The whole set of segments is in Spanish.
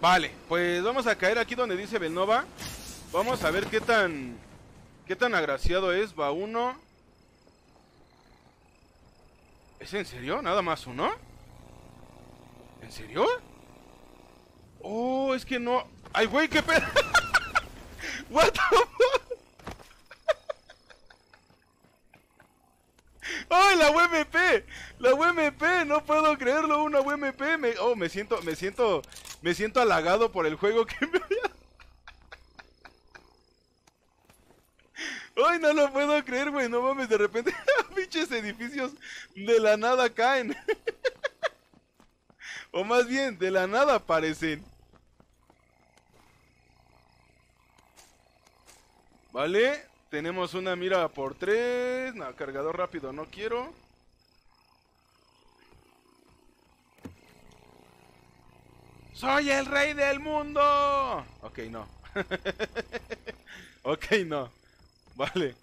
Vale, pues vamos a caer aquí donde dice Belnova. Vamos a ver qué tan... Qué tan agraciado es. Va uno. ¿Es en serio? ¿Nada más uno? ¿En serio? Oh, es que no... ¡Ay, güey, qué pedo! What the fuck? ¡Ay, la UMP! ¡La UMP! No puedo creerlo, una UMP. Me, oh, me siento, me siento, me siento halagado por el juego que me. ¡Ay, no lo puedo creer, güey! No mames, de repente, pinches edificios de la nada caen. o más bien, de la nada aparecen. Vale, tenemos una mira por tres. No, cargador rápido no quiero. ¡Soy el rey del mundo! Ok, no. ok, no. Vale.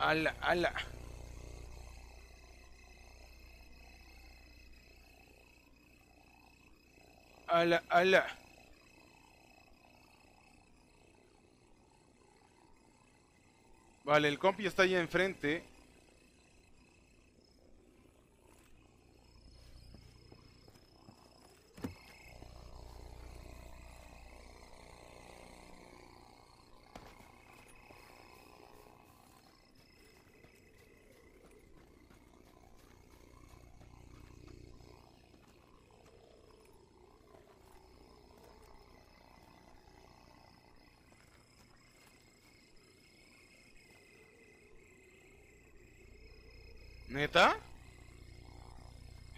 Ala, ala. Ala, ala. Vale, el compi está ahí enfrente. ¿Neta?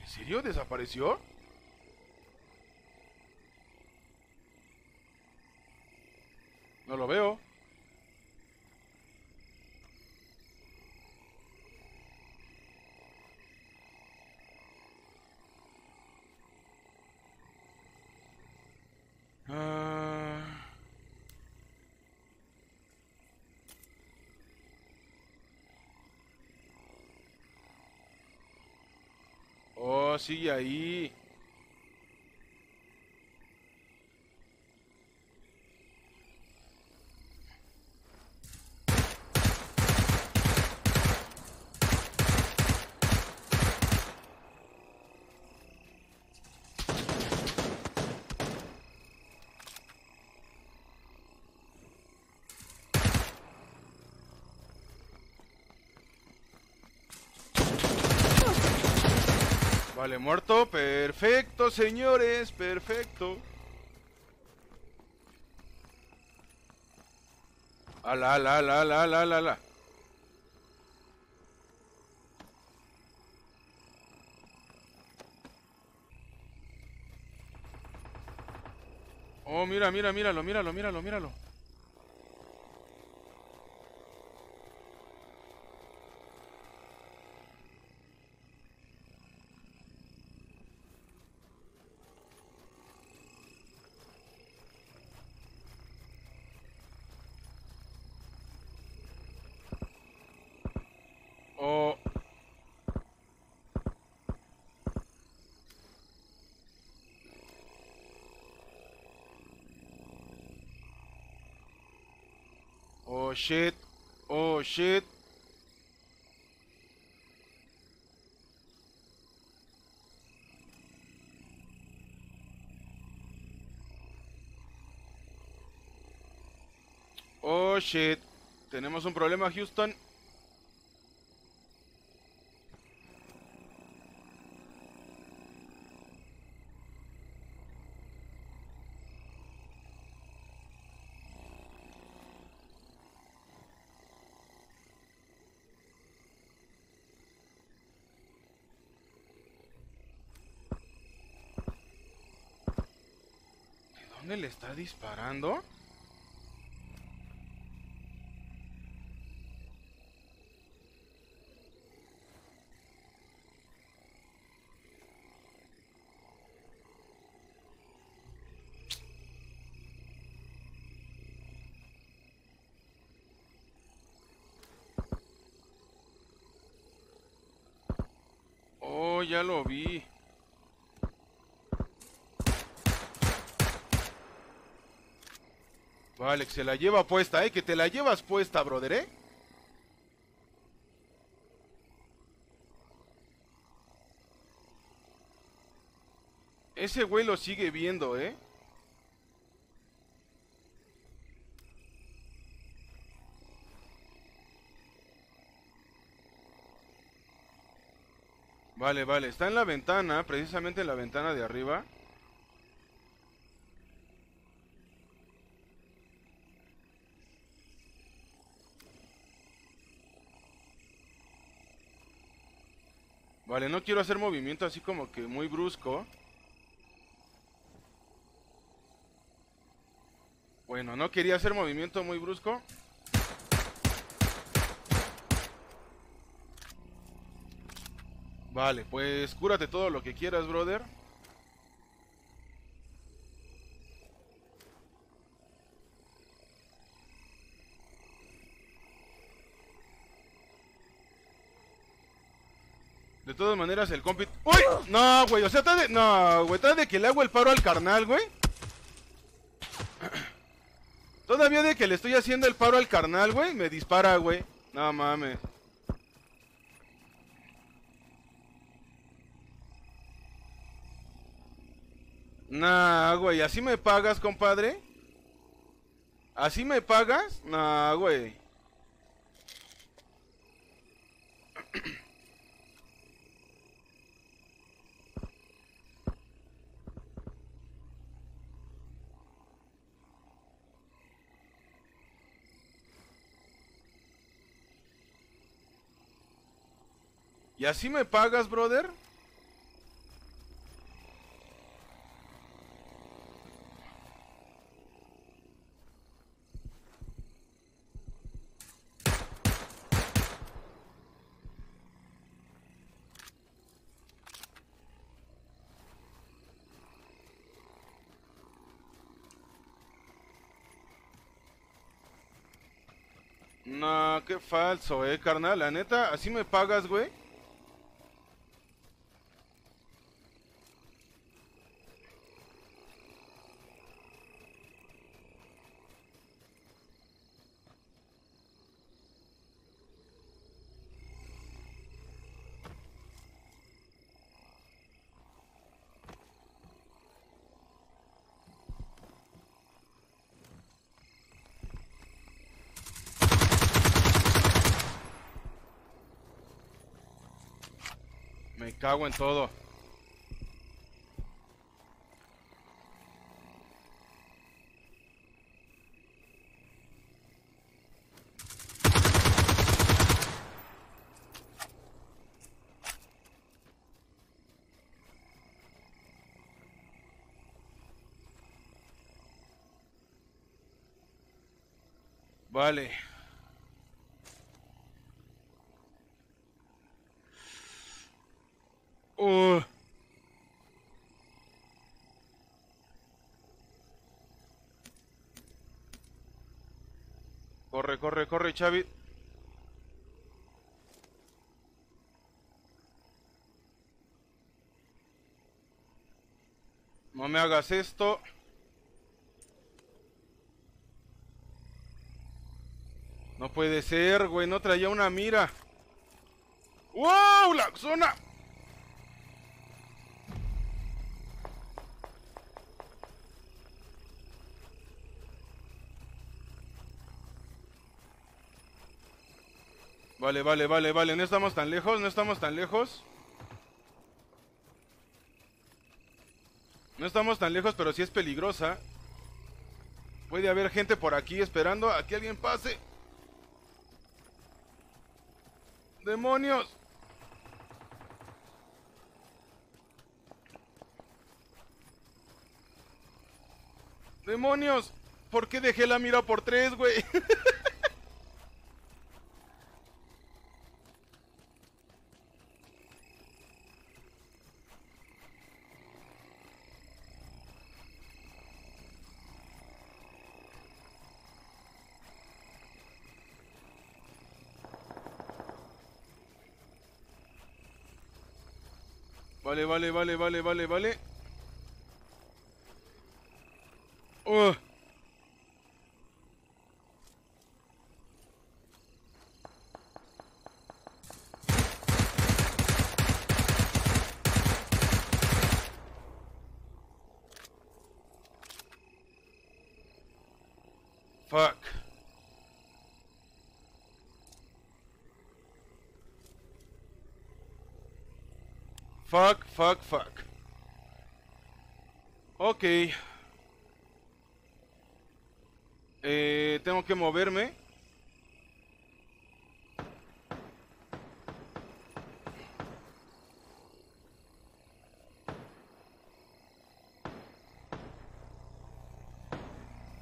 ¿En serio? ¿Desapareció? No lo veo. Ah... Oh, sigue Vale, muerto. Perfecto, señores. Perfecto. Ala, ala, ala, ala, ala, ala, ala. Oh, mira, mira, míralo, míralo, míralo, míralo. Oh. Oh shit. Oh shit. Oh shit. Tenemos un problema, Houston. Le está disparando? Oh, ya lo vi. Vale, que se la lleva puesta, ¿eh? Que te la llevas puesta, brother, ¿eh? Ese güey lo sigue viendo, ¿eh? Vale, vale, está en la ventana, precisamente en la ventana de arriba. Vale, no quiero hacer movimiento así como que muy brusco. Bueno, no quería hacer movimiento muy brusco. Vale, pues cúrate todo lo que quieras, brother. De todas maneras, el compi... ¡Uy! No, güey, o sea, está de... No, güey, está de que le hago el paro al carnal, güey. Todavía de que le estoy haciendo el paro al carnal, güey, me dispara, güey. No mames. Nah, güey, ¿así me pagas, compadre? ¿Así me pagas? Nah, güey. ¿Y así me pagas, brother? No, qué falso, eh, carnal. La neta, ¿así me pagas, güey? Me cago en todo. Vale. Uh. Corre, corre, corre, Xavi. No me hagas esto. No puede ser, güey. No traía una mira. ¡Wow! La zona. Vale, vale, vale, vale. No estamos tan lejos, no estamos tan lejos. No estamos tan lejos, pero sí es peligrosa. Puede haber gente por aquí esperando a que alguien pase. ¡Demonios! ¡Demonios! ¿Por qué dejé la mira por tres, güey? Vale, vale, vale, vale, vale, vale. Uh. Fuck. Fuck, fuck, fuck. Ok. Eh, tengo que moverme.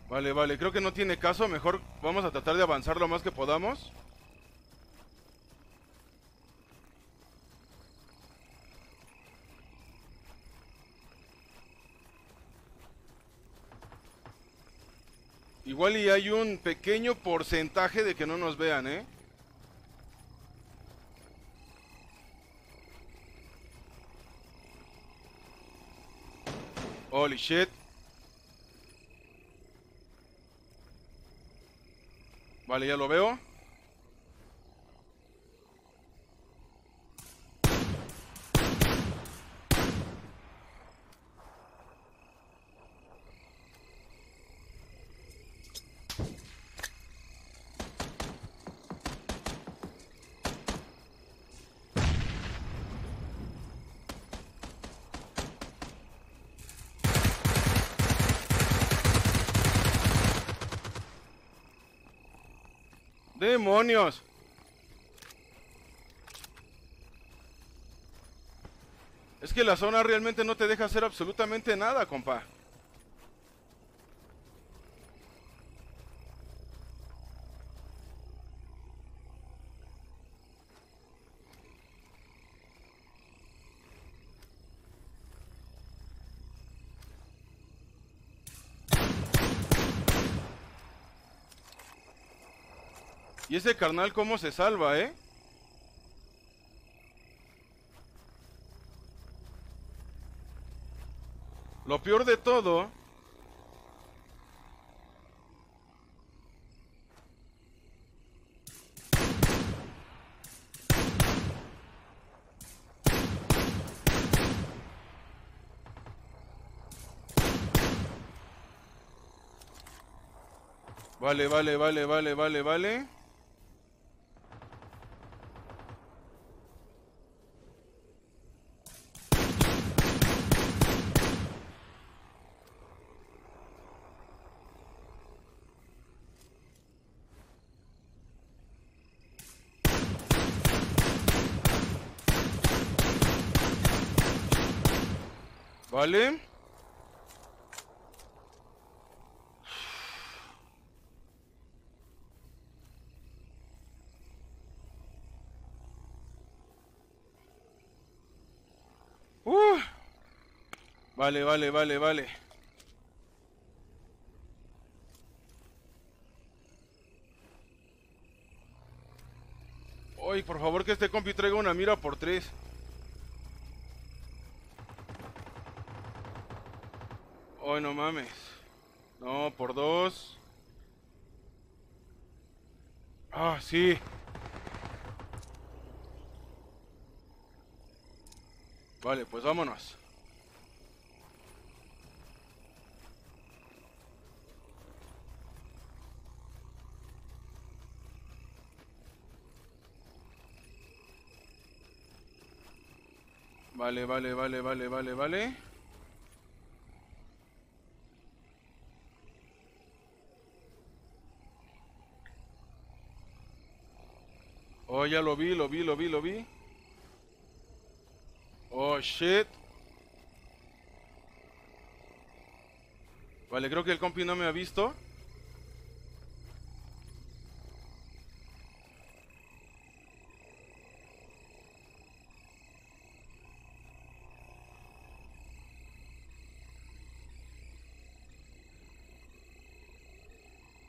Vale, vale, creo que no tiene caso. Mejor vamos a tratar de avanzar lo más que podamos. Igual y hay un pequeño porcentaje de que no nos vean, ¿eh? Holy shit. Vale, ya lo veo. ¡Demonios! Es que la zona realmente no te deja hacer absolutamente nada, compa. Y ese carnal cómo se salva, ¿eh? Lo peor de todo... Vale, vale, vale, vale, vale, vale. Vale. Uh. Vale, vale, vale, vale. Ay, por favor que este compi traiga una mira por tres. No mames. No, por dos. Ah, sí. Vale, pues vámonos. Vale, vale, vale, vale, vale, vale. Oh, ya lo vi, lo vi, lo vi, lo vi. Oh, shit. Vale, creo que el compi no me ha visto.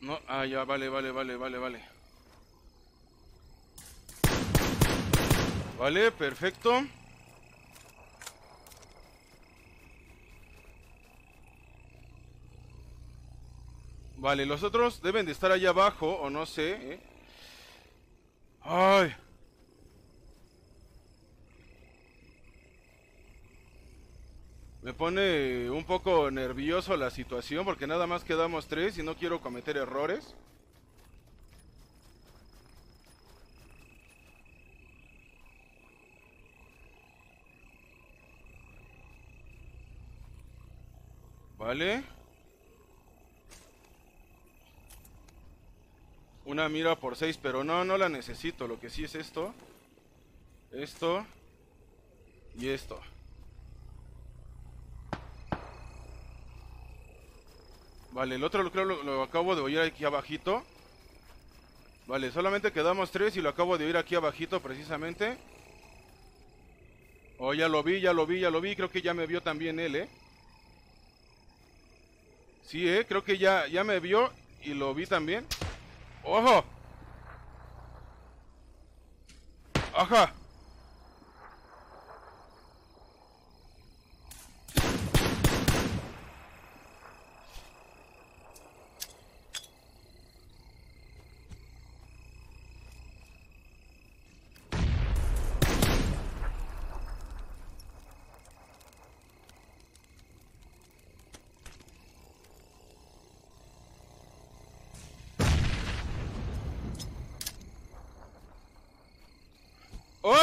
No, ah, ya, vale, vale, vale, vale, vale. Vale, perfecto. Vale, los otros deben de estar allá abajo, o no sé. Ay. Me pone un poco nervioso la situación porque nada más quedamos tres y no quiero cometer errores. Vale. Una mira por 6, pero no, no la necesito. Lo que sí es esto. Esto. Y esto. Vale, el otro lo creo lo, lo acabo de oír aquí abajito. Vale, solamente quedamos tres y lo acabo de oír aquí abajito precisamente. Oh, ya lo vi, ya lo vi, ya lo vi. Creo que ya me vio también él, ¿eh? Sí, ¿eh? Creo que ya, ya me vio y lo vi también. ¡Ojo! ¡Ajá! ¡Oh!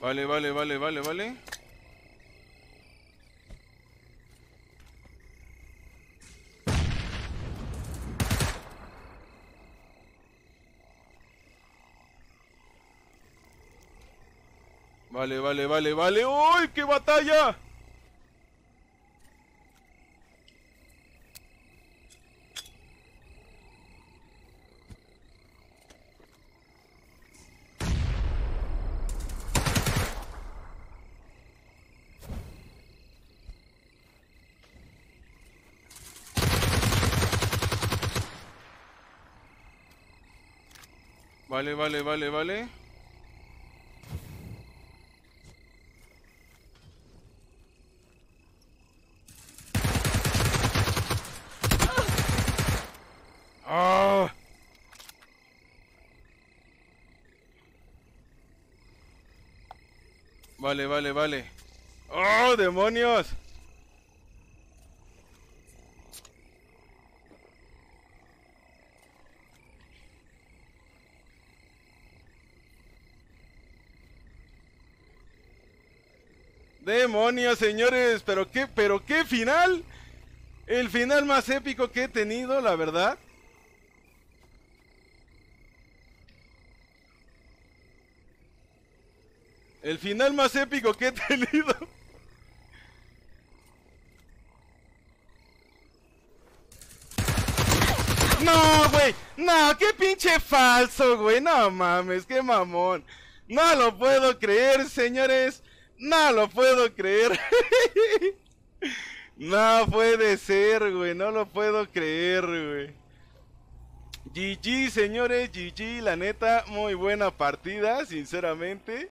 Vale, vale, vale, vale, vale. Vale, vale, vale, vale. ¡Uy, qué batalla! Vale, vale, vale, vale. ¡Ah! Vale, vale, vale. ¡Oh, demonios! Demonios, señores, pero qué, pero qué final. El final más épico que he tenido, la verdad. El final más épico que he tenido. No, güey. No, qué pinche falso, güey. No mames, qué mamón. No lo puedo creer, señores. No lo puedo creer. no puede ser, güey. No lo puedo creer, güey. GG, señores. GG, la neta, muy buena partida, sinceramente.